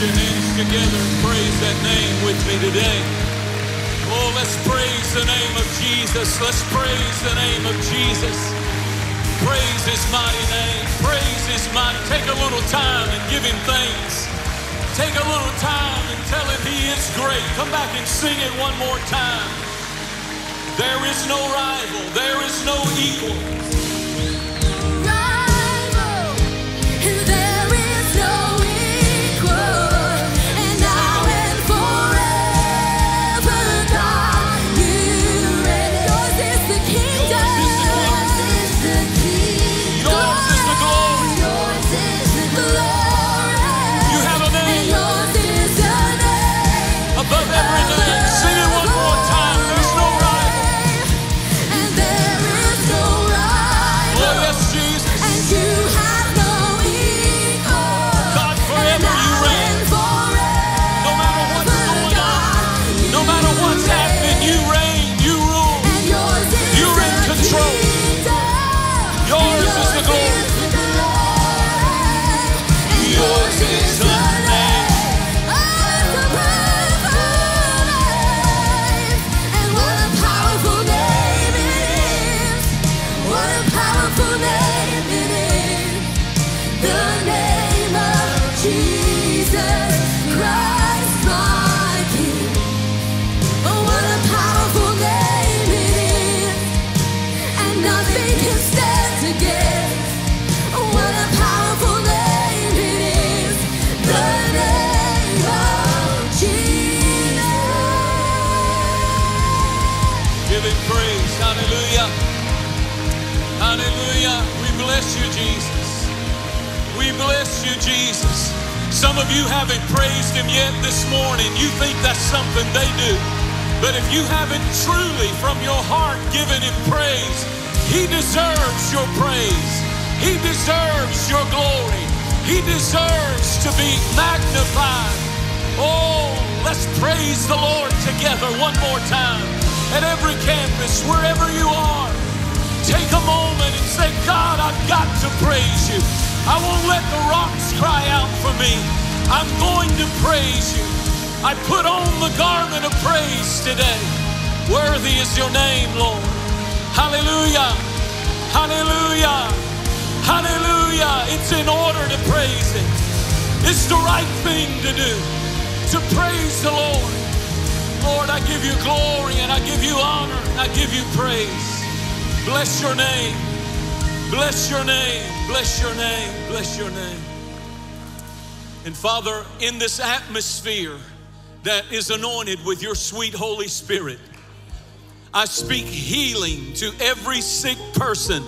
your hands together and praise that name with me today. Oh, let's praise the name of Jesus. Let's praise the name of Jesus. Praise his mighty name. Praise his mighty. Take a little time and give him thanks. Take a little time and tell him he is great. Come back and sing it one more time. There is no rival. There is no equal. Jesus. Some of you haven't praised him yet this morning. You think that's something they do. But if you haven't truly from your heart given him praise, he deserves your praise. He deserves your glory. He deserves to be magnified. Oh, let's praise the Lord together one more time. At every campus, wherever you are, take a moment and say, God, I've got to praise you. I won't let the rocks cry out for me. I'm going to praise you. I put on the garment of praise today. Worthy is your name, Lord. Hallelujah. Hallelujah. Hallelujah. It's in order to praise Him. It's the right thing to do, to praise the Lord. Lord, I give you glory and I give you honor and I give you praise. Bless your name. Bless your name. Bless your name. Bless your name. And Father, in this atmosphere that is anointed with your sweet Holy Spirit, I speak healing to every sick person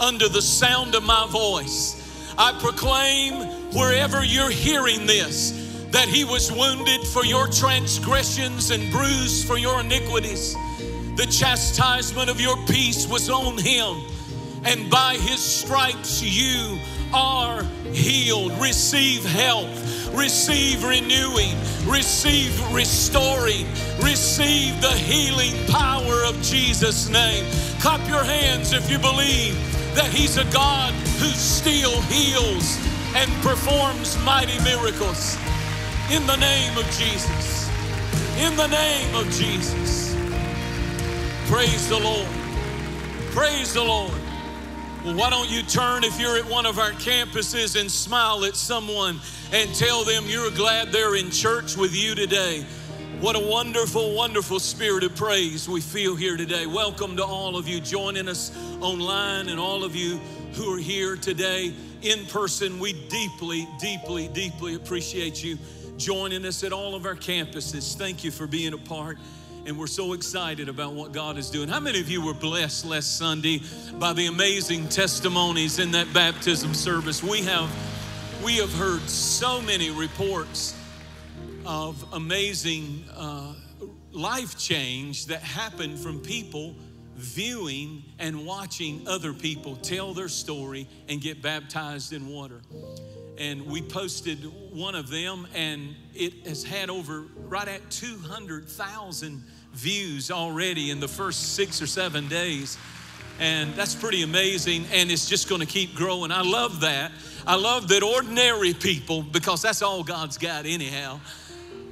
under the sound of my voice. I proclaim wherever you're hearing this that he was wounded for your transgressions and bruised for your iniquities. The chastisement of your peace was on him, and by his stripes you are healed. Receive health, receive renewing, receive restoring, receive the healing power of Jesus' name. Clap your hands if you believe that he's a God who still heals and performs mighty miracles. In the name of Jesus. In the name of Jesus. Praise the Lord. Praise the Lord. Well, why don't you turn if you're at one of our campuses and smile at someone and tell them you're glad they're in church with you today. What a wonderful, wonderful spirit of praise we feel here today. Welcome to all of you joining us online and all of you who are here today in person. We deeply, deeply, deeply appreciate you joining us at all of our campuses. Thank you for being a part. And we're so excited about what God is doing. How many of you were blessed last Sunday by the amazing testimonies in that baptism service? We have we have heard so many reports of amazing uh, life change that happened from people viewing and watching other people tell their story and get baptized in water. And we posted one of them, and it has had over right at 200,000 views already in the first six or seven days. And that's pretty amazing, and it's just gonna keep growing. I love that. I love that ordinary people, because that's all God's got, anyhow.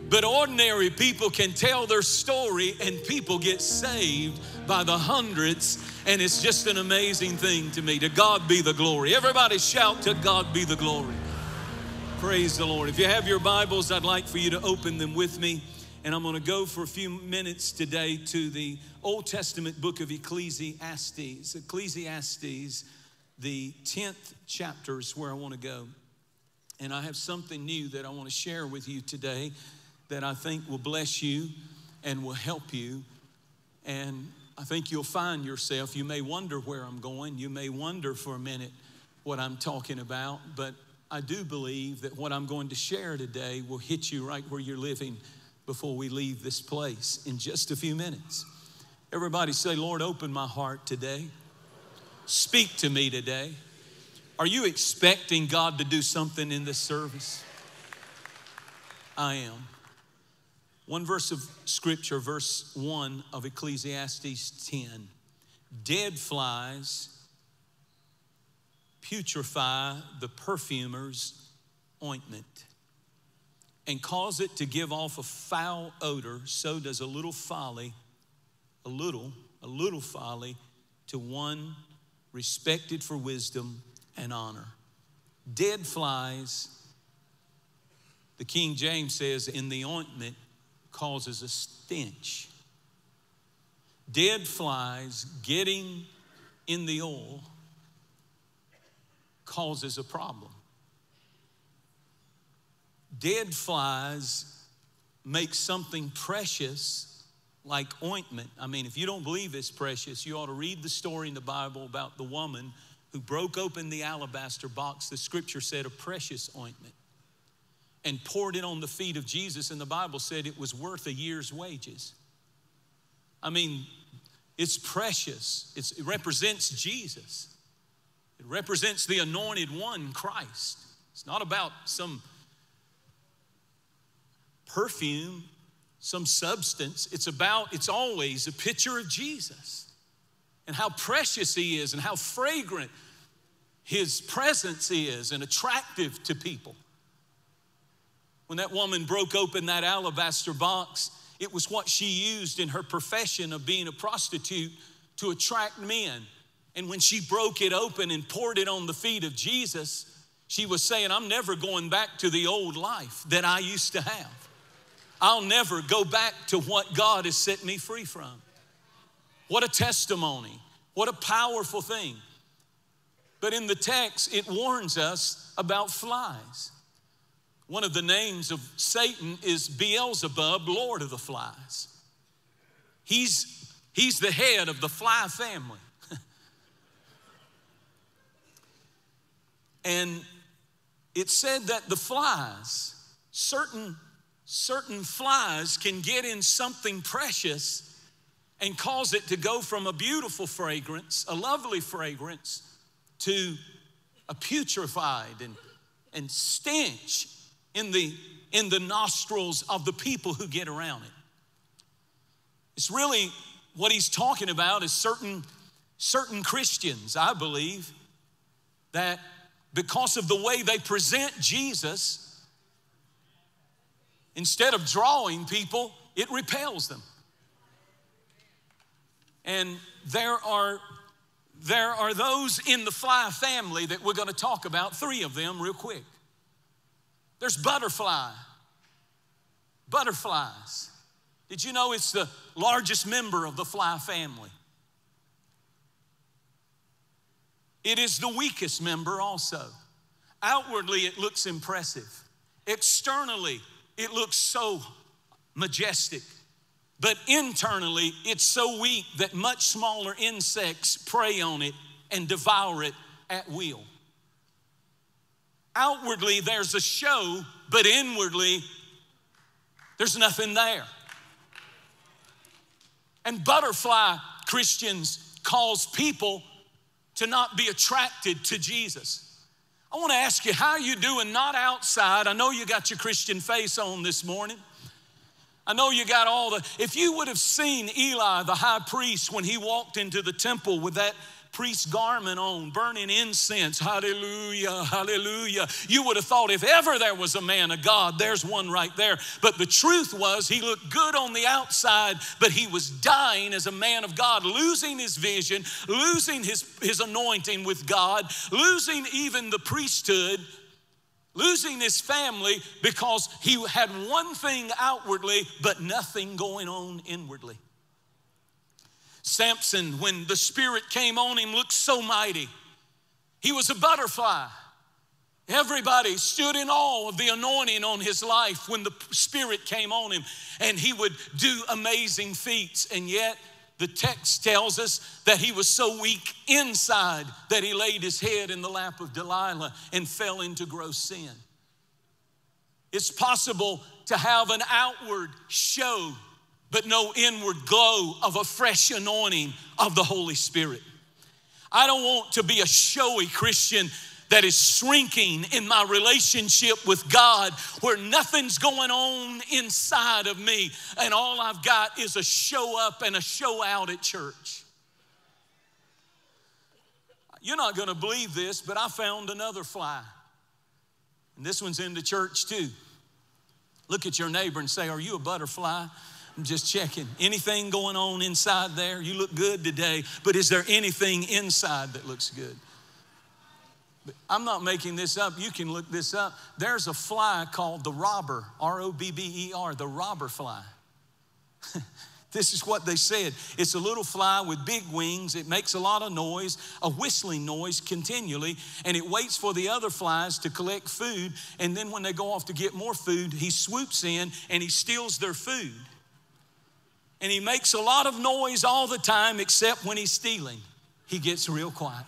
But ordinary people can tell their story, and people get saved by the hundreds, and it's just an amazing thing to me. To God be the glory. Everybody shout, To God be the glory. Praise the Lord. If you have your Bibles, I'd like for you to open them with me. And I'm going to go for a few minutes today to the Old Testament book of Ecclesiastes. Ecclesiastes, the 10th chapter is where I want to go. And I have something new that I want to share with you today that I think will bless you and will help you. And I think you'll find yourself, you may wonder where I'm going. You may wonder for a minute what I'm talking about, but I do believe that what I'm going to share today will hit you right where you're living before we leave this place in just a few minutes. Everybody say, Lord, open my heart today. Speak to me today. Are you expecting God to do something in this service? I am. One verse of scripture, verse 1 of Ecclesiastes 10. Dead flies putrefy the perfumer's ointment and cause it to give off a foul odor, so does a little folly, a little, a little folly to one respected for wisdom and honor. Dead flies, the King James says, in the ointment causes a stench. Dead flies getting in the oil causes a problem. Dead flies make something precious like ointment. I mean, if you don't believe it's precious, you ought to read the story in the Bible about the woman who broke open the alabaster box, the scripture said, a precious ointment, and poured it on the feet of Jesus, and the Bible said it was worth a year's wages. I mean, it's precious, it's, it represents Jesus. It represents the anointed one, Christ. It's not about some perfume, some substance. It's about, it's always a picture of Jesus and how precious he is and how fragrant his presence is and attractive to people. When that woman broke open that alabaster box, it was what she used in her profession of being a prostitute to attract men. And when she broke it open and poured it on the feet of Jesus, she was saying, I'm never going back to the old life that I used to have. I'll never go back to what God has set me free from. What a testimony. What a powerful thing. But in the text, it warns us about flies. One of the names of Satan is Beelzebub, Lord of the Flies. He's, he's the head of the fly family. And it said that the flies, certain, certain flies can get in something precious and cause it to go from a beautiful fragrance, a lovely fragrance, to a putrefied and, and stench in the, in the nostrils of the people who get around it. It's really what he's talking about is certain, certain Christians, I believe, that because of the way they present Jesus, instead of drawing people, it repels them. And there are there are those in the fly family that we're going to talk about, three of them real quick. There's butterfly. Butterflies. Did you know it's the largest member of the fly family? It is the weakest member also. Outwardly, it looks impressive. Externally, it looks so majestic. But internally, it's so weak that much smaller insects prey on it and devour it at will. Outwardly, there's a show, but inwardly, there's nothing there. And butterfly Christians cause people to not be attracted to Jesus. I want to ask you, how are you doing not outside? I know you got your Christian face on this morning. I know you got all the, if you would have seen Eli, the high priest, when he walked into the temple with that priest's garment on, burning incense. Hallelujah, hallelujah. You would have thought if ever there was a man of God, there's one right there. But the truth was, he looked good on the outside, but he was dying as a man of God, losing his vision, losing his, his anointing with God, losing even the priesthood losing his family because he had one thing outwardly, but nothing going on inwardly. Samson, when the Spirit came on him, looked so mighty. He was a butterfly. Everybody stood in awe of the anointing on his life when the Spirit came on him, and he would do amazing feats. And yet, the text tells us that he was so weak inside that he laid his head in the lap of Delilah and fell into gross sin. It's possible to have an outward show but no inward glow of a fresh anointing of the Holy Spirit. I don't want to be a showy Christian that is shrinking in my relationship with God where nothing's going on inside of me and all I've got is a show up and a show out at church. You're not going to believe this, but I found another fly. And this one's in the church too. Look at your neighbor and say, Are you a butterfly? I'm just checking. Anything going on inside there? You look good today, but is there anything inside that looks good? I'm not making this up. You can look this up. There's a fly called the robber, R O B B E R, the robber fly. this is what they said. It's a little fly with big wings. It makes a lot of noise, a whistling noise continually, and it waits for the other flies to collect food. And then when they go off to get more food, he swoops in and he steals their food. And he makes a lot of noise all the time, except when he's stealing. He gets real quiet.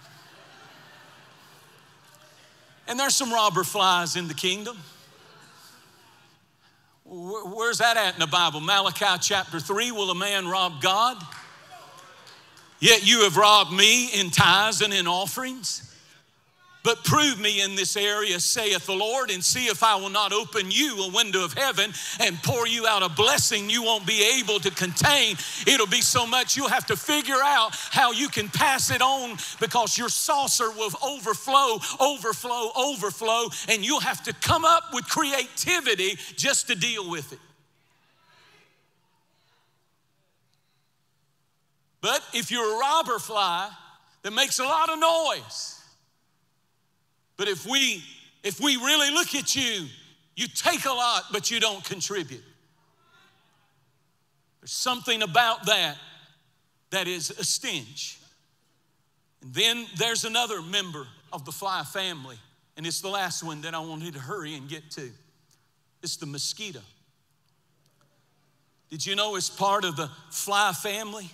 And there's some robber flies in the kingdom. Where's that at in the Bible? Malachi chapter 3 Will a man rob God? Yet you have robbed me in tithes and in offerings. But prove me in this area, saith the Lord, and see if I will not open you a window of heaven and pour you out a blessing you won't be able to contain. It'll be so much you'll have to figure out how you can pass it on because your saucer will overflow, overflow, overflow, and you'll have to come up with creativity just to deal with it. But if you're a robber fly that makes a lot of noise, but if we if we really look at you, you take a lot but you don't contribute. There's something about that that is a stench. And then there's another member of the fly family, and it's the last one that I wanted to hurry and get to. It's the mosquito. Did you know it's part of the fly family?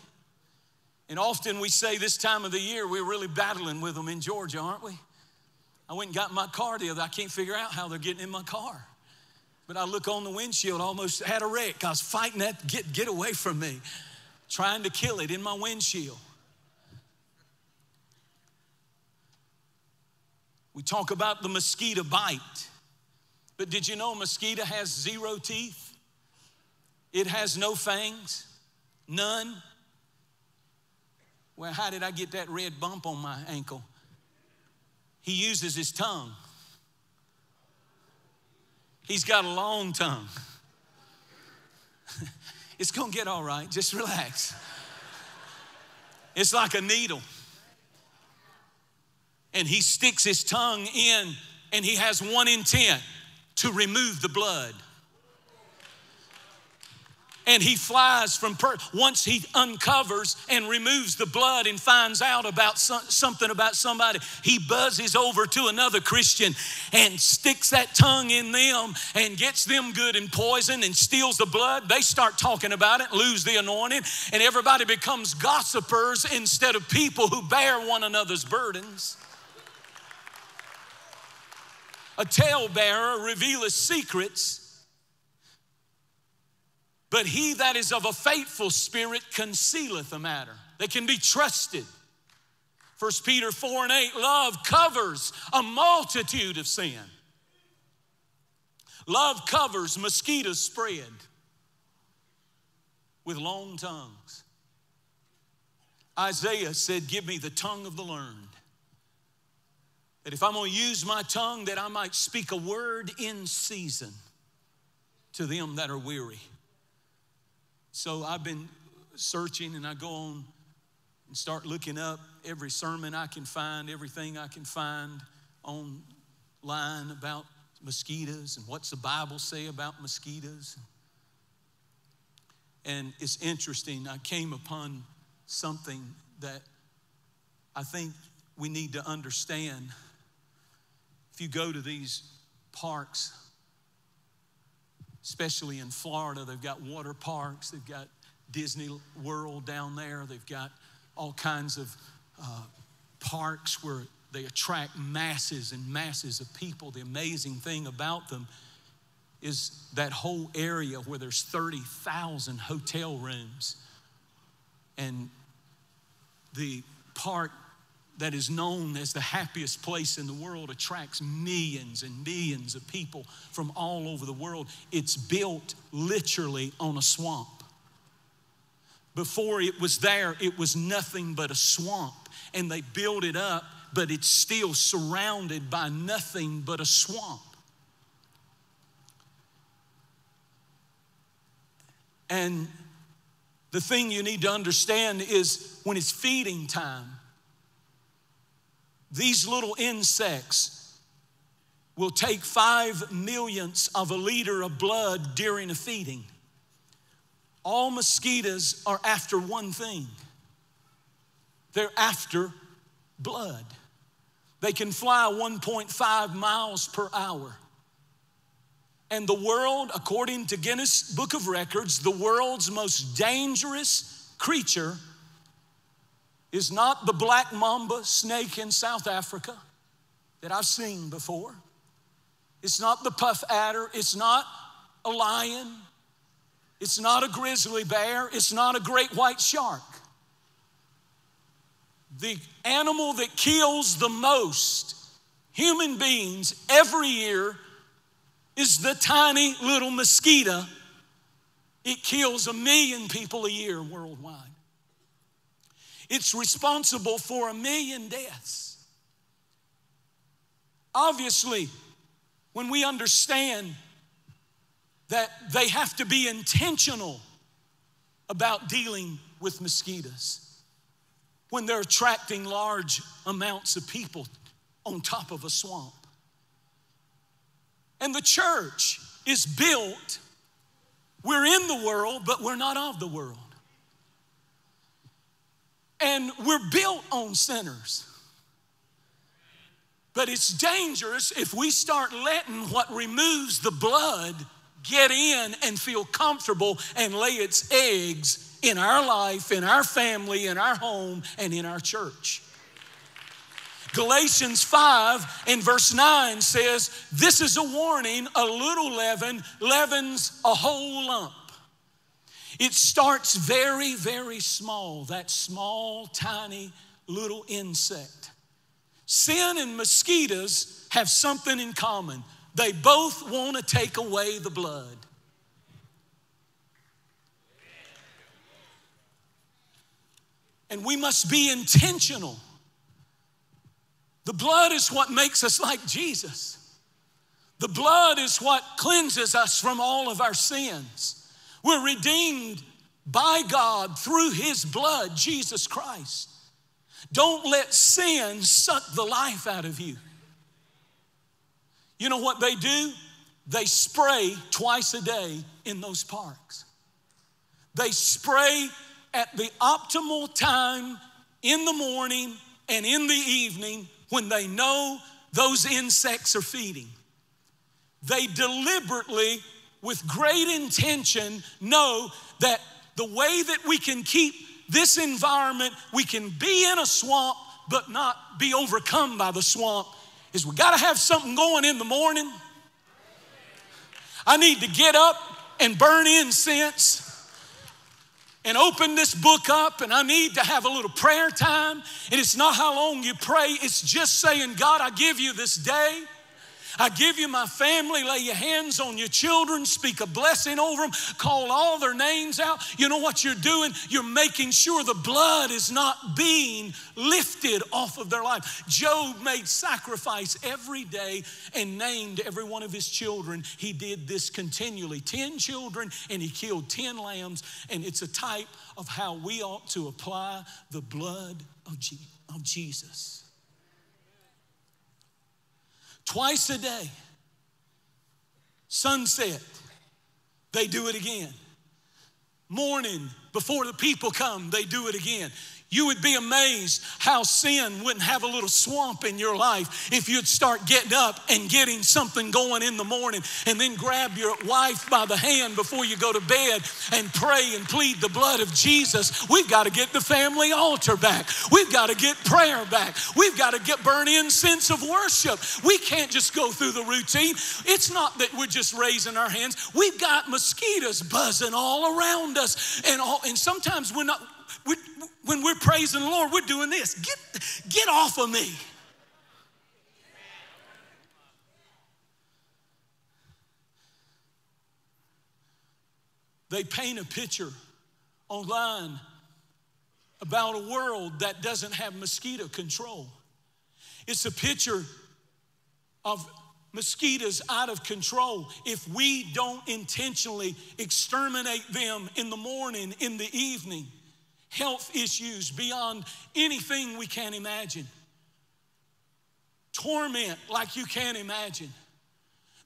And often we say this time of the year we're really battling with them in Georgia, aren't we? I went and got my car the other. I can't figure out how they're getting in my car. But I look on the windshield, almost had a wreck. I was fighting that get get away from me, trying to kill it in my windshield. We talk about the mosquito bite. But did you know a mosquito has zero teeth? It has no fangs, none. Well, how did I get that red bump on my ankle? He uses his tongue. He's got a long tongue. it's gonna get all right, just relax. It's like a needle. And he sticks his tongue in, and he has one intent to remove the blood and he flies from per- once he uncovers and removes the blood and finds out about so- something about somebody he buzzes over to another christian and sticks that tongue in them and gets them good and poison and steals the blood. They start talking about it lose the anointing and everybody becomes gossipers instead of people who bear one another's burdens. A talebearer revealeth secrets but he that is of a faithful spirit concealeth a matter. They can be trusted. 1 Peter 4 and 8 love covers a multitude of sin. Love covers mosquitoes spread with long tongues. Isaiah said, Give me the tongue of the learned. That if I'm going to use my tongue, that I might speak a word in season to them that are weary. So I've been searching and I go on and start looking up every sermon I can find, everything I can find online about mosquitoes and what's the Bible say about mosquitoes. And it's interesting, I came upon something that I think we need to understand. If you go to these parks, especially in Florida, they've got water parks, they've got Disney World down there, they've got all kinds of uh, parks where they attract masses and masses of people. The amazing thing about them is that whole area where there's 30,000 hotel rooms and the park that is known as the happiest place in the world attracts millions and millions of people from all over the world. It's built literally on a swamp. Before it was there, it was nothing but a swamp, and they built it up, but it's still surrounded by nothing but a swamp. And the thing you need to understand is when it's feeding time, these little insects will take five millionths of a liter of blood during a feeding. All mosquitoes are after one thing they're after blood. They can fly 1.5 miles per hour. And the world, according to Guinness Book of Records, the world's most dangerous creature is not the black mamba snake in South Africa that I've seen before. It's not the puff adder. It's not a lion. It's not a grizzly bear. It's not a great white shark. The animal that kills the most human beings every year is the tiny little mosquito. It kills a million people a year worldwide. It's responsible for a million deaths. Obviously, when we understand that they have to be intentional about dealing with mosquitoes when they're attracting large amounts of people on top of a swamp. And the church is built, we're in the world, but we're not of the world. And we're built on sinners. But it's dangerous if we start letting what removes the blood get in and feel comfortable and lay its eggs in our life, in our family, in our home, and in our church. Galatians 5 in verse 9 says, This is a warning, a little leaven leavens a whole lump. It starts very, very small, that small, tiny little insect. Sin and mosquitoes have something in common. They both want to take away the blood. And we must be intentional the blood is what makes us like Jesus. The blood is what cleanses us from all of our sins. We're redeemed by God through His blood, Jesus Christ. Don't let sin suck the life out of you. You know what they do? They spray twice a day in those parks. They spray at the optimal time in the morning and in the evening when they know those insects are feeding. They deliberately, with great intention, know that the way that we can keep this environment, we can be in a swamp but not be overcome by the swamp, is we gotta have something going in the morning. I need to get up and burn incense and open this book up and I need to have a little prayer time. And it's not how long you pray, it's just saying, God, I give you this day. I give you my family, lay your hands on your children, speak a blessing over them, call all their names out. You know what you're doing? You're making sure the blood is not being lifted off of their life. Job made sacrifice every day and named every one of his children. He did this continually 10 children, and he killed 10 lambs, and it's a type of how we ought to apply the blood of, of Jesus. Twice a day, sunset, they do it again. Morning, before the people come, they do it again. You would be amazed how sin wouldn't have a little swamp in your life if you'd start getting up and getting something going in the morning and then grab your wife by the hand before you go to bed and pray and plead the blood of Jesus. We've got to get the family altar back. We've got to get prayer back. We've got to get burn incense of worship. We can't just go through the routine. It's not that we're just raising our hands. We've got mosquitoes buzzing all around us and all, and sometimes we're not we, when we're praising the Lord, we're doing this. Get, get off of me. They paint a picture online about a world that doesn't have mosquito control. It's a picture of mosquitoes out of control if we don't intentionally exterminate them in the morning, in the evening health issues beyond anything we can imagine, torment like you can't imagine.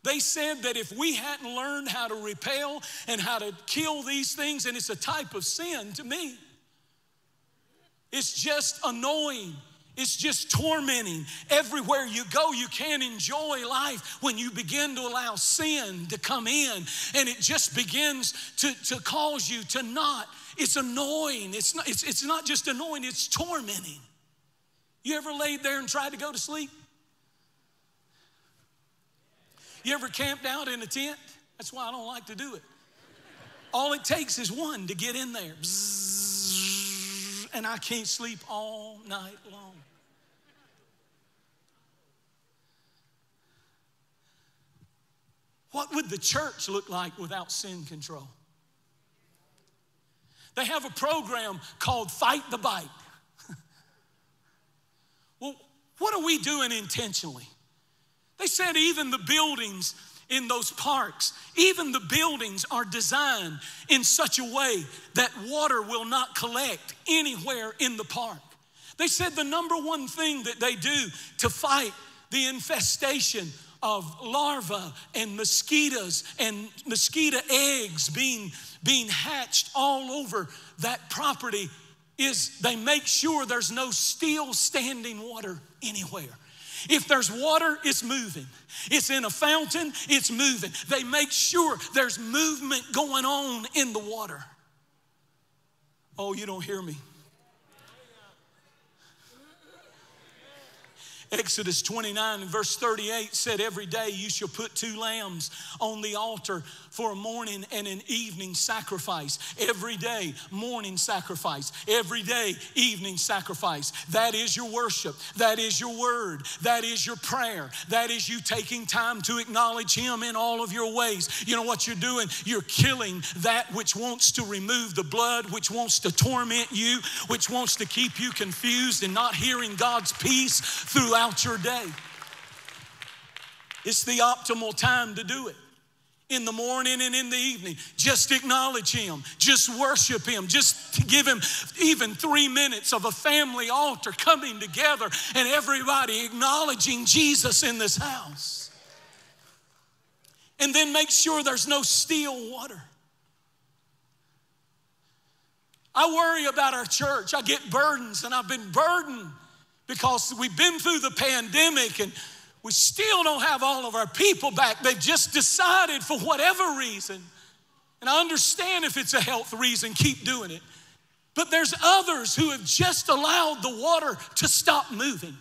They said that if we hadn't learned how to repel and how to kill these things, and it's a type of sin to me, it's just annoying. It's just tormenting. Everywhere you go, you can't enjoy life when you begin to allow sin to come in. And it just begins to, to cause you to not it's annoying. It's not, it's, it's not just annoying, it's tormenting. You ever laid there and tried to go to sleep? You ever camped out in a tent? That's why I don't like to do it. All it takes is one to get in there. And I can't sleep all night long. What would the church look like without sin control? They have a program called Fight the Bite. well, what are we doing intentionally? They said even the buildings in those parks, even the buildings are designed in such a way that water will not collect anywhere in the park. They said the number one thing that they do to fight the infestation of larvae and mosquitoes and mosquito eggs being, being hatched all over that property is they make sure there's no still standing water anywhere. If there's water, it's moving. It's in a fountain, it's moving. They make sure there's movement going on in the water. Oh, you don't hear me. Exodus 29 and verse 38 said, Every day you shall put two lambs on the altar for a morning and an evening sacrifice. Every day, morning sacrifice. Every day, evening sacrifice. That is your worship. That is your word. That is your prayer. That is you taking time to acknowledge Him in all of your ways. You know what you're doing? You're killing that which wants to remove the blood, which wants to torment you, which wants to keep you confused and not hearing God's peace throughout throughout your day. It's the optimal time to do it. In the morning and in the evening. Just acknowledge Him. Just worship Him. Just give Him even three minutes of a family altar coming together and everybody acknowledging Jesus in this house. And then make sure there's no still water. I worry about our church. I get burdens, and I've been burdened because we've been through the pandemic and we still don't have all of our people back. They've just decided for whatever reason, and I understand if it's a health reason, keep doing it. But there's others who have just allowed the water to stop moving.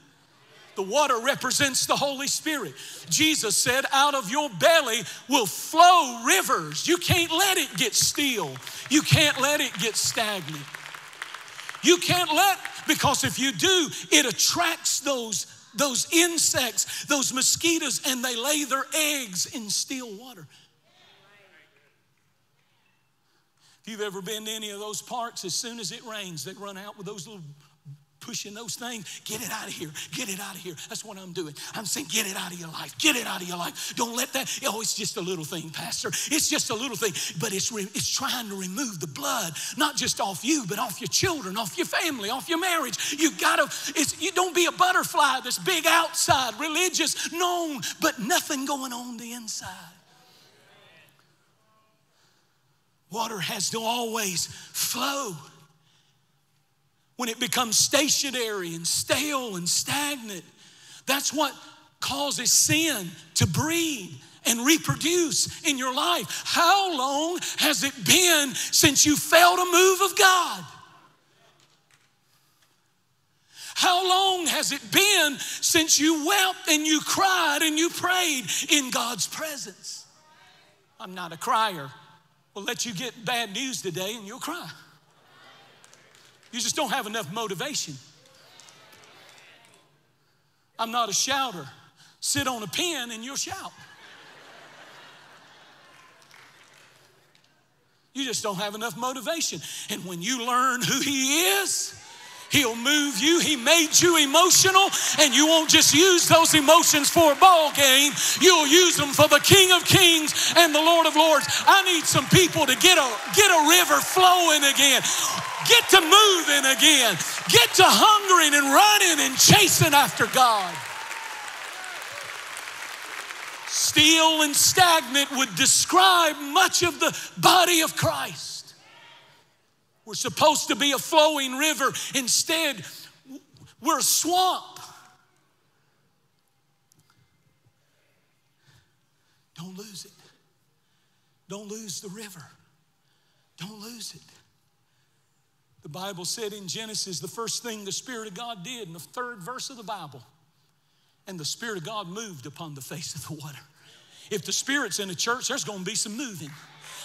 The water represents the Holy Spirit. Jesus said, Out of your belly will flow rivers. You can't let it get still, you can't let it get stagnant. You can't let because if you do, it attracts those those insects, those mosquitoes, and they lay their eggs in still water. If you've ever been to any of those parks, as soon as it rains, they run out with those little pushing those things. Get it out of here. Get it out of here. That's what I'm doing. I'm saying, get it out of your life. Get it out of your life. Don't let that. Oh, it's just a little thing, Pastor. It's just a little thing, but it's re, it's trying to remove the blood, not just off you, but off your children, off your family, off your marriage. You gotta. It's you don't be a butterfly. This big outside, religious, known, but nothing going on the inside. Water has to always flow. When it becomes stationary and stale and stagnant, that's what causes sin to breed and reproduce in your life. How long has it been since you felt a move of God? How long has it been since you wept and you cried and you prayed in God's presence? I'm not a crier We'll let you get bad news today and you'll cry. You just don't have enough motivation. I'm not a shouter. Sit on a pen and you'll shout. You just don't have enough motivation. And when you learn who He is, He'll move you. He made you emotional, and you won't just use those emotions for a ball game. You'll use them for the King of Kings and the Lord of Lords. I need some people to get a get a river flowing again. Get to moving again. Get to hungering and running and chasing after God. Still and stagnant would describe much of the body of Christ. We're supposed to be a flowing river. Instead, we're a swamp. Don't lose it. Don't lose the river. Don't lose it. The Bible said in Genesis, the first thing the Spirit of God did in the third verse of the Bible, and the Spirit of God moved upon the face of the water. If the Spirit's in a church, there's going to be some moving.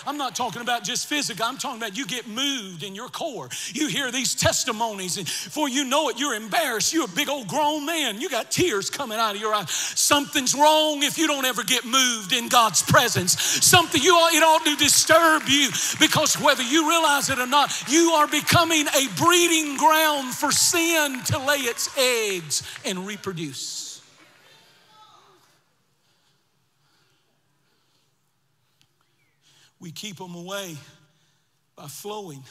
I'm not talking about just physical, I'm talking about you get moved in your core. You hear these testimonies, and before you know it, you're embarrassed. You're a big old grown man. You got tears coming out of your eyes. Something's wrong if you don't ever get moved in God's presence. Something you it ought to disturb you because whether you realize it or not, you are becoming a breeding ground for sin to lay its eggs and reproduce. We keep them away by flowing.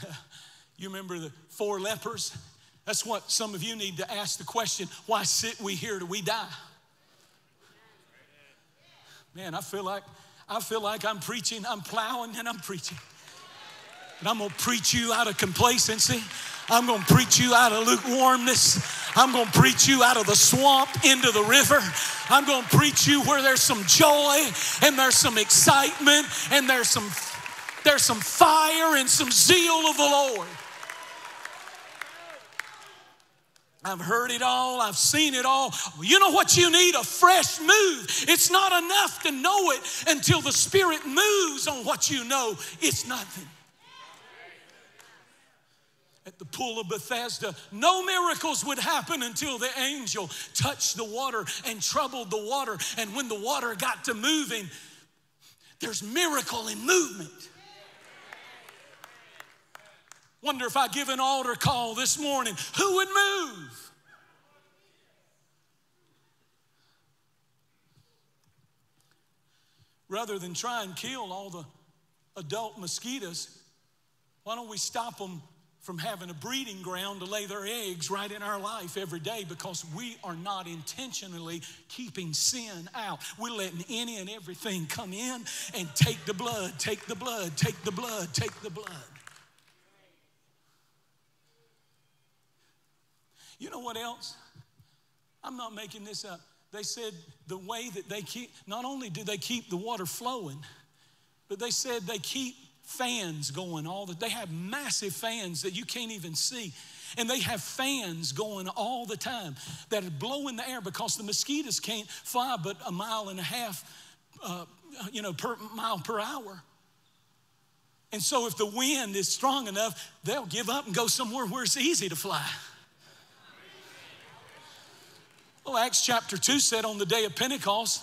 you remember the four lepers? That's what some of you need to ask the question why sit we here till we die? Man, I feel like I feel like I'm preaching, I'm plowing and I'm preaching. And I'm gonna preach you out of complacency. I'm gonna preach you out of lukewarmness. I'm going to preach you out of the swamp into the river. I'm going to preach you where there's some joy and there's some excitement and there's some there's some fire and some zeal of the Lord. I've heard it all. I've seen it all. You know what you need? A fresh move. It's not enough to know it until the Spirit moves on what you know. It's nothing at the pool of Bethesda, no miracles would happen until the angel touched the water and troubled the water. And when the water got to moving, there's miracle in movement. Wonder if I give an altar call this morning, who would move? Rather than try and kill all the adult mosquitoes, why don't we stop them from having a breeding ground to lay their eggs right in our life every day because we are not intentionally keeping sin out. We're letting any and everything come in and take the blood, take the blood, take the blood, take the blood. You know what else? I'm not making this up. They said the way that they keep, not only do they keep the water flowing, but they said they keep fans going all the they have massive fans that you can't even see. And they have fans going all the time that are blowing the air because the mosquitoes can't fly but a mile and a half uh, you know per mile per hour. And so if the wind is strong enough they'll give up and go somewhere where it's easy to fly. Well, Acts chapter 2 said on the day of Pentecost,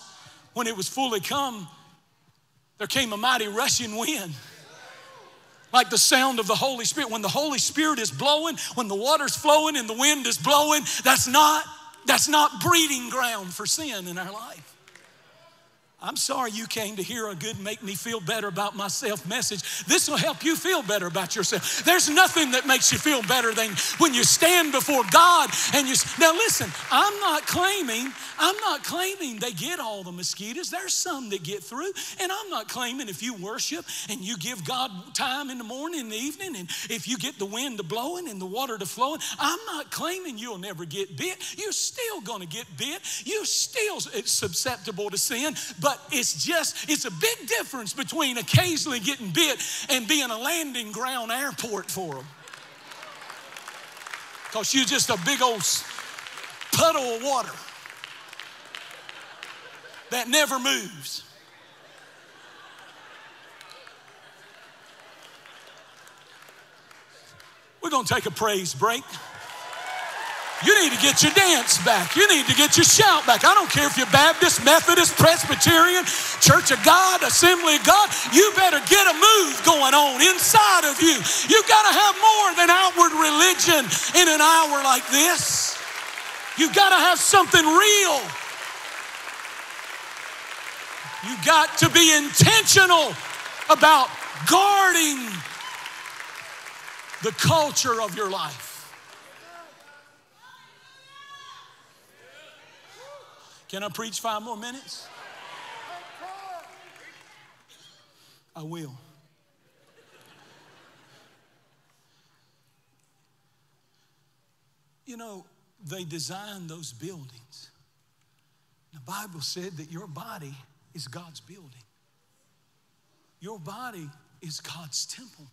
when it was fully come, there came a mighty rushing wind. Like the sound of the Holy Spirit. When the Holy Spirit is blowing, when the water's flowing and the wind is blowing, that's not, that's not breeding ground for sin in our life. I'm sorry you came to hear a good make me feel better about myself message. This will help you feel better about yourself. There's nothing that makes you feel better than when you stand before God and you Now listen, I'm not claiming I'm not claiming they get all the mosquitoes. There's some that get through, and I'm not claiming if you worship and you give God time in the morning and the evening and if you get the wind to blowing and the water to flowing, I'm not claiming you'll never get bit. You're still going to get bit. You're still susceptible to sin, but but it's just, it's a big difference between occasionally getting bit and being a landing ground airport for them. Because you're just a big old puddle of water that never moves. We're going to take a praise break. You need to get your dance back. You need to get your shout back. I don't care if you're Baptist, Methodist, Presbyterian, Church of God, Assembly of God. You better get a move going on inside of you. You've got to have more than outward religion in an hour like this. You've got to have something real. You've got to be intentional about guarding the culture of your life. Can I preach five more minutes? I will. You know, they designed those buildings. The Bible said that your body is God's building. Your body is God's temple.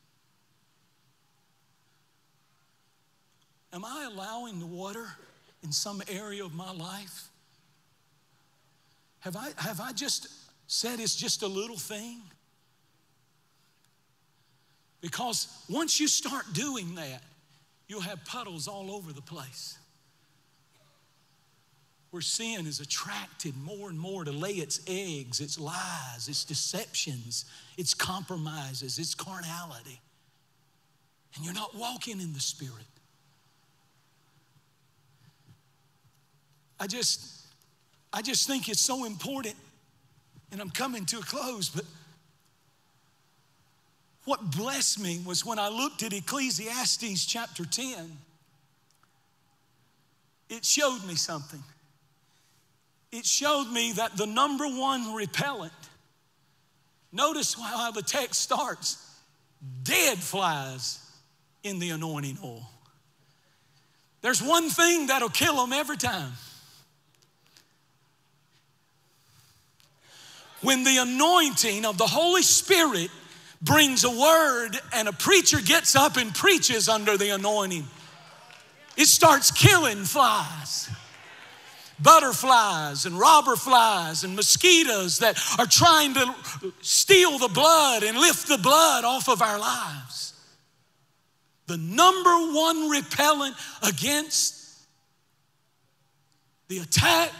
Am I allowing the water in some area of my life have I, have I just said it's just a little thing? Because once you start doing that, you'll have puddles all over the place. Where sin is attracted more and more to lay its eggs, its lies, its deceptions, its compromises, its carnality. And you're not walking in the Spirit. I just I just think it's so important, and I'm coming to a close, but what blessed me was when I looked at Ecclesiastes chapter 10, it showed me something. It showed me that the number one repellent, notice how the text starts dead flies in the anointing oil. There's one thing that'll kill them every time when the anointing of the Holy Spirit brings a word and a preacher gets up and preaches under the anointing, it starts killing flies. Butterflies and robber flies and mosquitoes that are trying to steal the blood and lift the blood off of our lives. The number one repellent against the attack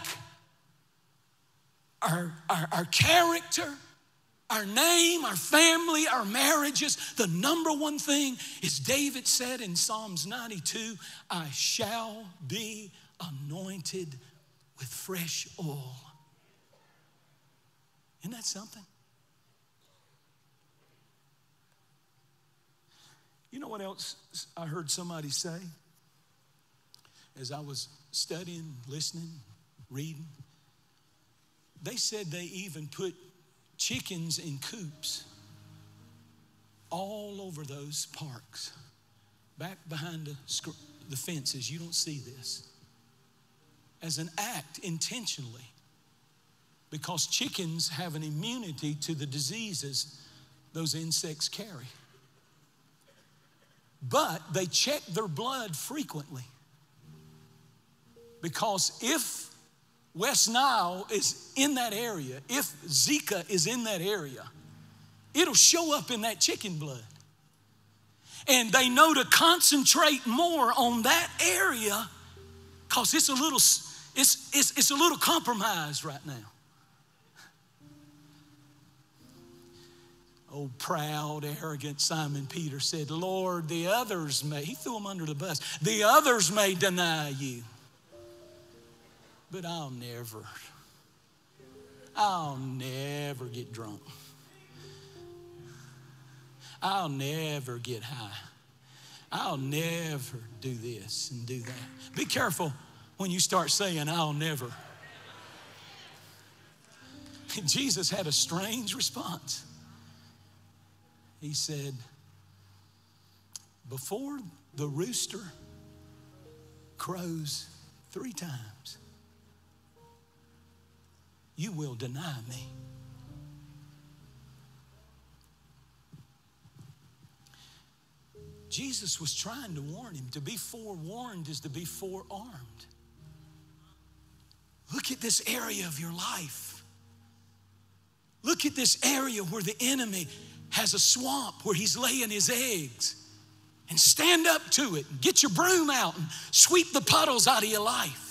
our, our, our character, our name, our family, our marriages. The number one thing is David said in Psalms 92 I shall be anointed with fresh oil. Isn't that something? You know what else I heard somebody say as I was studying, listening, reading? They said they even put chickens in coops all over those parks, back behind the, the fences. You don't see this. As an act intentionally, because chickens have an immunity to the diseases those insects carry. But they check their blood frequently. Because if West Nile is in that area, if Zika is in that area, it'll show up in that chicken blood. And they know to concentrate more on that area because it's a little It's, it's, it's a little compromised right now. Oh, proud, arrogant Simon Peter said, Lord, the others may, he threw him under the bus, the others may deny you, but I'll never, I'll never get drunk. I'll never get high. I'll never do this and do that. Be careful when you start saying, I'll never. Jesus had a strange response. He said, Before the rooster crows three times, you will deny me. Jesus was trying to warn him. To be forewarned is to be forearmed. Look at this area of your life. Look at this area where the enemy has a swamp where he's laying his eggs. And stand up to it. Get your broom out and sweep the puddles out of your life.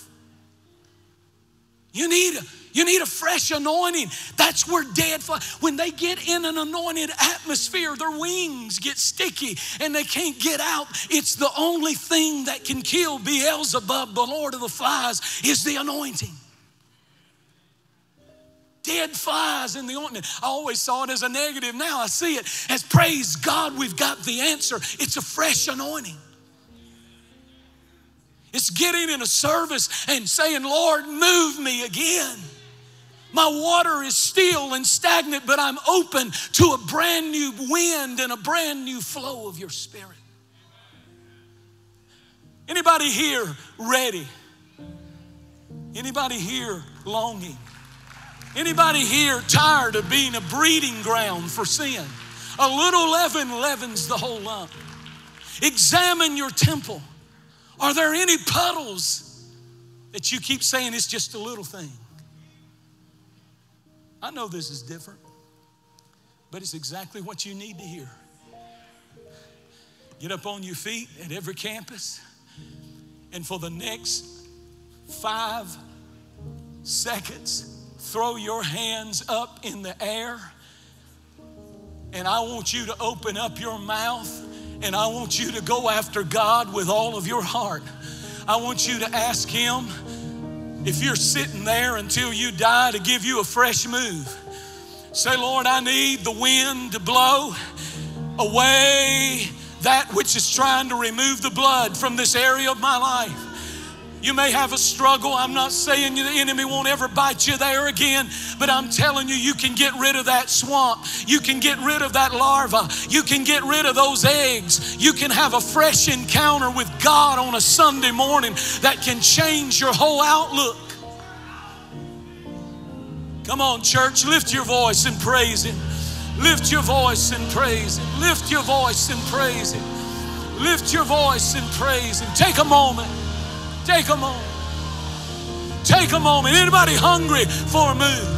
You need a, you need a fresh anointing. That's where dead fly. When they get in an anointed atmosphere, their wings get sticky and they can't get out. It's the only thing that can kill Beelzebub, the Lord of the flies, is the anointing. Dead flies in the ointment. I always saw it as a negative. Now I see it as praise God, we've got the answer. It's a fresh anointing. It's getting in a service and saying, Lord, move me again. My water is still and stagnant, but I'm open to a brand new wind and a brand new flow of your spirit. Anybody here ready? Anybody here longing? Anybody here tired of being a breeding ground for sin? A little leaven leavens the whole lump. Examine your temple. Are there any puddles that you keep saying it's just a little thing? I know this is different, but it's exactly what you need to hear. Get up on your feet at every campus, and for the next five seconds, throw your hands up in the air. And I want you to open up your mouth and I want you to go after God with all of your heart. I want you to ask Him if you're sitting there until you die to give you a fresh move. Say, Lord, I need the wind to blow away that which is trying to remove the blood from this area of my life. You may have a struggle. I'm not saying the enemy won't ever bite you there again, but I'm telling you, you can get rid of that swamp. You can get rid of that larva. You can get rid of those eggs. You can have a fresh encounter with God on a Sunday morning that can change your whole outlook. Come on, church, lift your voice and praise Him. Lift your voice and praise Him. Lift your voice and praise Him. Lift your voice and praise Him. Take a moment. Take a moment. Take a moment. Anybody hungry for a move?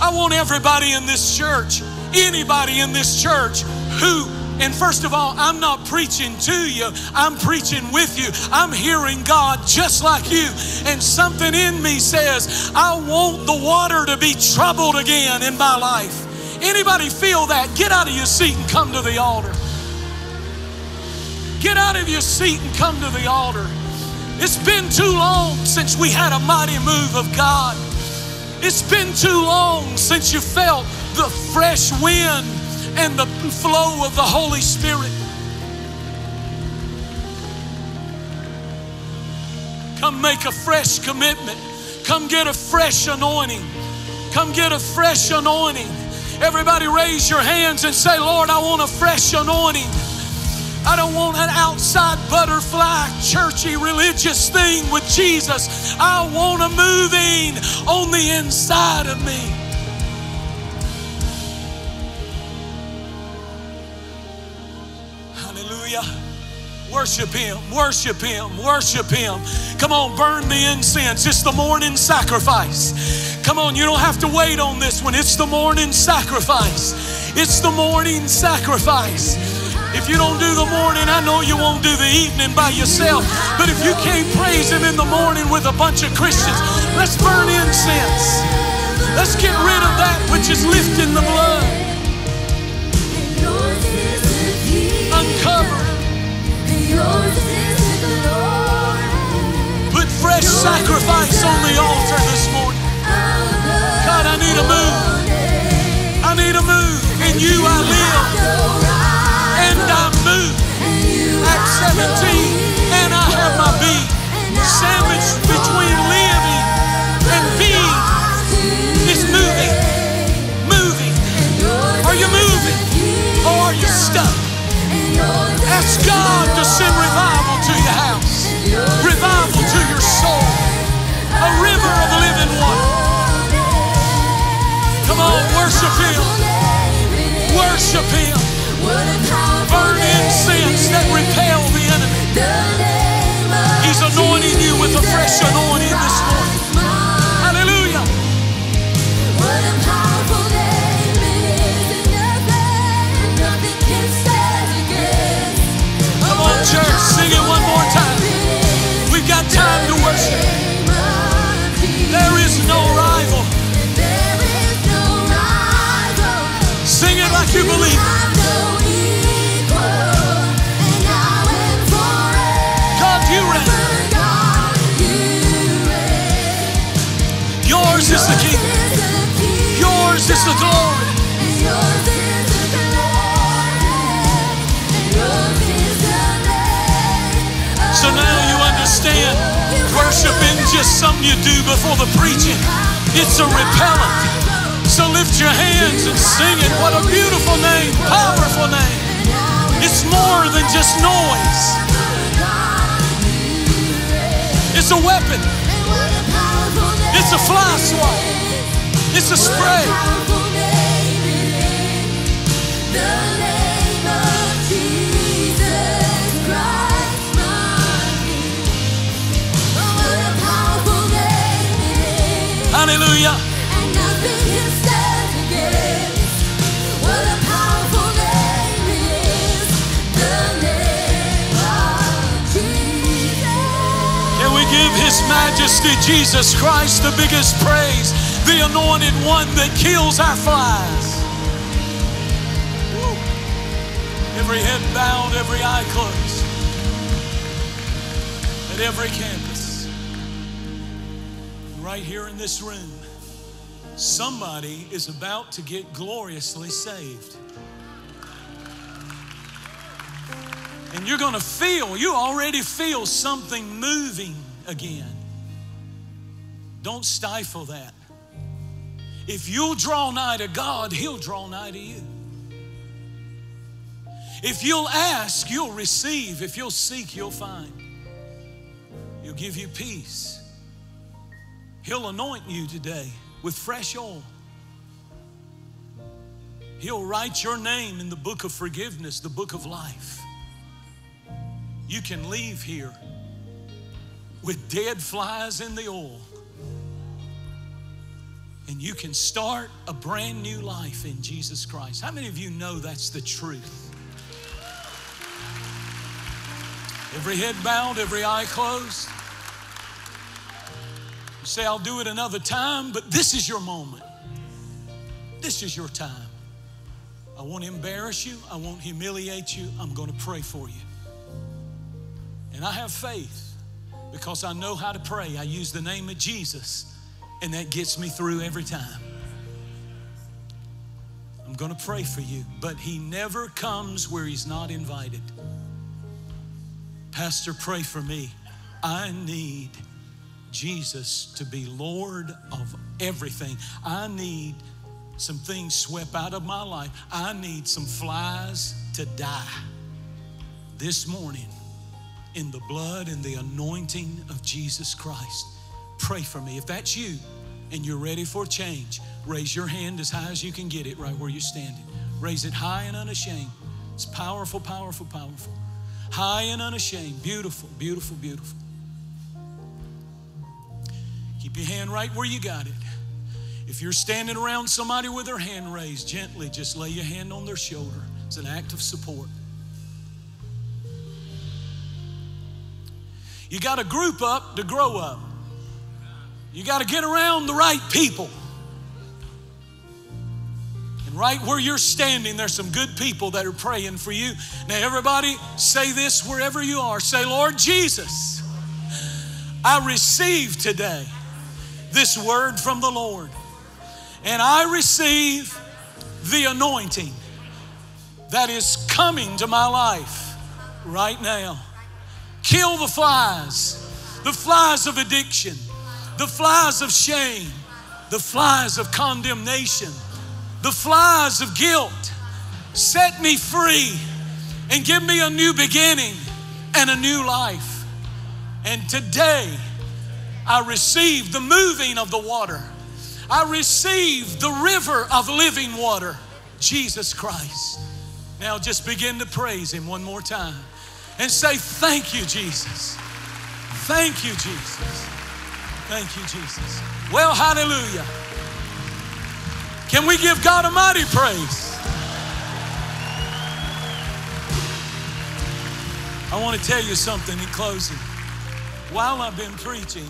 I want everybody in this church, anybody in this church who and first of all, I'm not preaching to you, I'm preaching with you. I'm hearing God just like you. And something in me says, I want the water to be troubled again in my life. Anybody feel that? Get out of your seat and come to the altar. Get out of your seat and come to the altar. It's been too long since we had a mighty move of God. It's been too long since you felt the fresh wind and the flow of the Holy Spirit. Come make a fresh commitment. Come get a fresh anointing. Come get a fresh anointing. Everybody raise your hands and say, Lord, I want a fresh anointing. I don't want an outside butterfly, churchy, religious thing with Jesus. I want a moving on the inside of me. Hallelujah. Worship Him, worship Him, worship Him. Come on, burn the incense. It's the morning sacrifice. Come on, you don't have to wait on this one. It's the morning sacrifice. It's the morning sacrifice. If you don't do the morning, I know you won't do the evening by yourself. But if you can't praise Him in the morning with a bunch of Christians, let's burn incense. Let's get rid of that which is lifting the blood. Uncover. Put fresh sacrifice on the altar this morning. God, I need a move. I need a move. In you I live Move. Acts 17, and I have my being sandwiched between living and being. It's moving, moving. Are you moving or are you stuck? Ask God to send revival to your house, revival to your soul, a river of living water. Come on, worship Him, worship Him. Burn incense that repel the enemy. He's anointing you with a fresh anointing this morning. Hallelujah. What a powerful name it is, and nothing, nothing can stand against. Come on, church, sing it is the kingdom. Yours is the glory. So now you understand worship isn't just something you do before the preaching. It's a repellent. So lift your hands and sing it. What a beautiful name, powerful name. It's more than just noise. It's a weapon. It's a fly swat. It's a spray. Hallelujah. Majesty Jesus Christ the biggest praise? The anointed one that kills our flies. Woo. Every head bowed, every eye closed. At every campus, right here in this room, somebody is about to get gloriously saved. And you're going to feel, you already feel something moving again. Don't stifle that. If you'll draw nigh to God, He'll draw nigh to you. If you'll ask, you'll receive. If you'll seek, you'll find. He'll give you peace. He'll anoint you today with fresh oil. He'll write your name in the book of forgiveness, the book of life. You can leave here with dead flies in the oil. And you can start a brand new life in Jesus Christ. How many of you know that's the truth? Every head bowed, every eye closed. You say, I'll do it another time, but this is your moment. This is your time. I won't embarrass you, I won't humiliate you. I'm going to pray for you. And I have faith because I know how to pray. I use the name of Jesus, and that gets me through every time. I'm going to pray for you, but He never comes where He's not invited. Pastor, pray for me. I need Jesus to be Lord of everything. I need some things swept out of my life. I need some flies to die this morning in the blood and the anointing of Jesus Christ pray for me. If that's you and you're ready for change, raise your hand as high as you can get it right where you're standing. Raise it high and unashamed. It's powerful, powerful, powerful. High and unashamed. Beautiful, beautiful, beautiful. Keep your hand right where you got it. If you're standing around somebody with their hand raised, gently just lay your hand on their shoulder. It's an act of support. You got a group up to grow up. You got to get around the right people. And right where you're standing, there's some good people that are praying for you. Now, everybody, say this wherever you are. Say, Lord Jesus, I receive today this word from the Lord. And I receive the anointing that is coming to my life right now. Kill the flies, the flies of addiction, the flies of shame, the flies of condemnation, the flies of guilt. Set me free and give me a new beginning and a new life. And today, I receive the moving of the water. I receive the river of living water, Jesus Christ. Now just begin to praise Him one more time and say, Thank you, Jesus. Thank you, Jesus. Thank you, Jesus. Well, hallelujah. Can we give God a mighty praise? I want to tell you something in closing. While I've been preaching,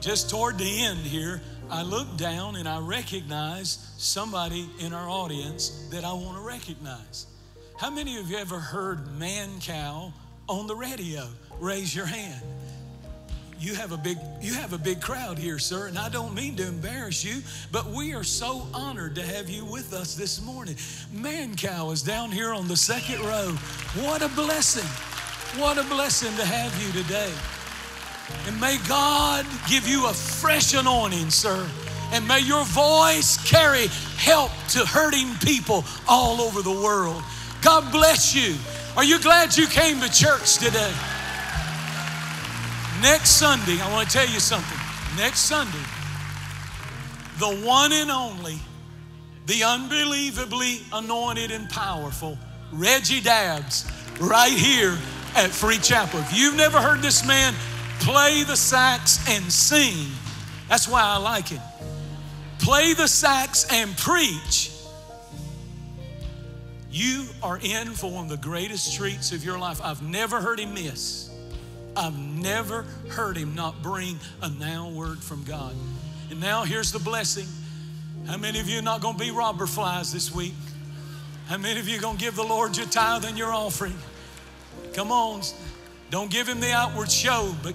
just toward the end here, I looked down and I recognized somebody in our audience that I want to recognize. How many of you ever heard Mancow on the radio? Raise your hand. You have a big you have a big crowd here, sir, and I don't mean to embarrass you, but we are so honored to have you with us this morning. Mancow is down here on the second row. What a blessing. What a blessing to have you today. And may God give you a fresh anointing, sir. And may your voice carry help to hurting people all over the world. God bless you. Are you glad you came to church today? Next Sunday, I want to tell you something. Next Sunday, the one and only, the unbelievably anointed and powerful Reggie Dabbs, right here at Free Chapel. If you've never heard this man play the sax and sing, that's why I like him. Play the sax and preach. You are in for one of the greatest treats of your life. I've never heard him miss. I've never heard him not bring a now word from God. And now here's the blessing. How many of you are not going to be robber flies this week? How many of you are going to give the Lord your tithe and your offering? Come on. Don't give him the outward show, but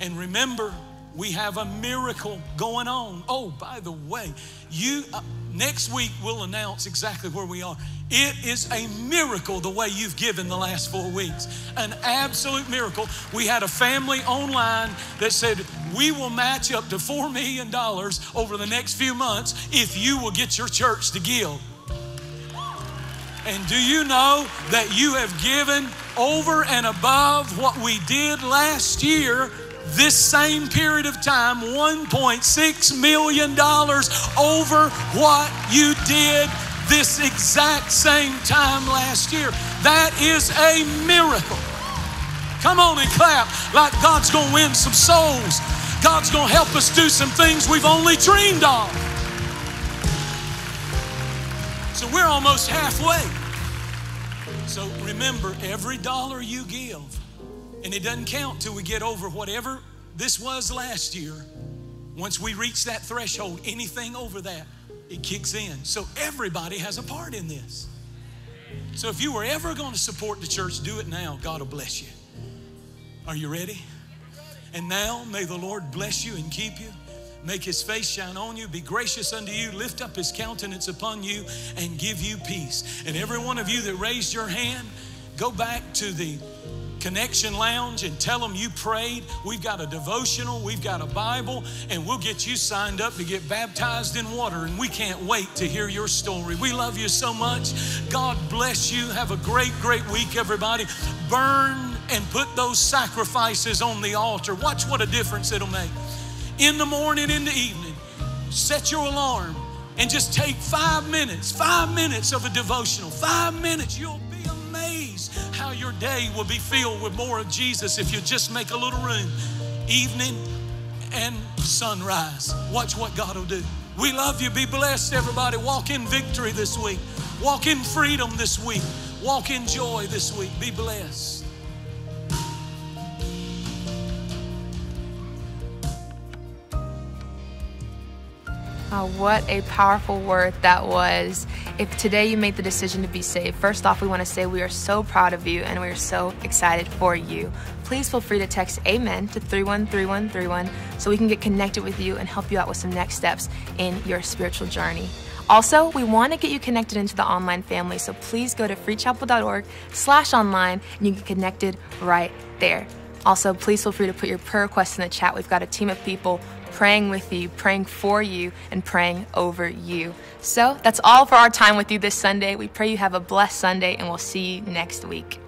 and remember, we have a miracle going on. Oh, by the way, you uh, next week we'll announce exactly where we are. It is a miracle the way you've given the last four weeks. An absolute miracle. We had a family online that said, We will match up to $4 million over the next few months if you will get your church to give. And do you know that you have given over and above what we did last year? This same period of time, $1.6 million over what you did this exact same time last year. That is a miracle. Come on and clap like God's going to win some souls. God's going to help us do some things we've only dreamed of. So we're almost halfway. So remember, every dollar you give, and it doesn't count till we get over whatever this was last year. Once we reach that threshold, anything over that, it kicks in. So everybody has a part in this. So if you were ever going to support the church, do it now. God will bless you. Are you ready? And now may the Lord bless you and keep you. Make his face shine on you, be gracious unto you, lift up his countenance upon you, and give you peace. And every one of you that raised your hand, go back to the Connection Lounge and tell them you prayed. We've got a devotional, we've got a Bible, and we'll get you signed up to get baptized in water. And we can't wait to hear your story. We love you so much. God bless you. Have a great, great week, everybody. Burn and put those sacrifices on the altar. Watch what a difference it'll make. In the morning, in the evening, set your alarm and just take five minutes, five minutes of a devotional, five minutes. You'll your day will be filled with more of Jesus if you just make a little room. Evening and sunrise. Watch what God will do. We love you. Be blessed, everybody. Walk in victory this week. Walk in freedom this week. Walk in joy this week. Be blessed. Oh, what a powerful word that was. If today you made the decision to be saved, first off, we want to say we are so proud of you and we are so excited for you. Please feel free to text Amen to 313131 so we can get connected with you and help you out with some next steps in your spiritual journey. Also, we want to get you connected into the online family, so please go to freechapel.org slash online and you get connected right there. Also, please feel free to put your prayer requests in the chat. We've got a team of people praying with you, praying for you, and praying over you. So that's all for our time with you this Sunday. We pray you have a blessed Sunday, and we'll see you next week.